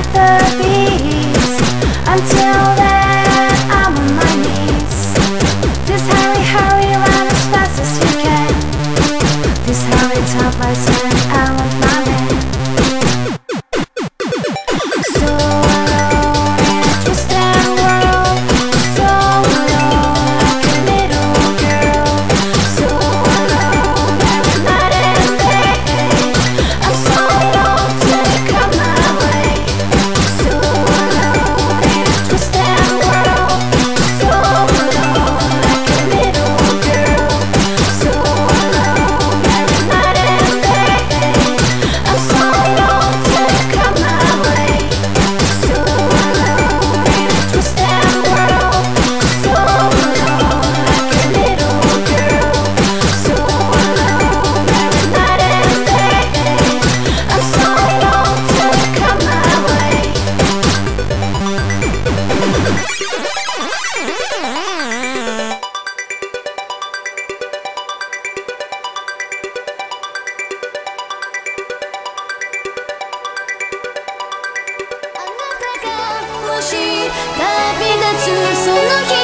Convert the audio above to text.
like the 旅立つその日。